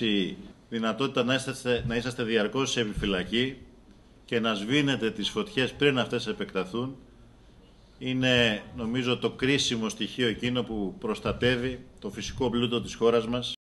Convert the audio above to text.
η δυνατότητα να είσαστε, να είσαστε διαρκώς σε επιφυλακή και να σβήνετε τις φωτιές πριν αυτές επεκταθούν είναι νομίζω το κρίσιμο στοιχείο εκείνο που προστατεύει το φυσικό πλούτο της χώρας μας.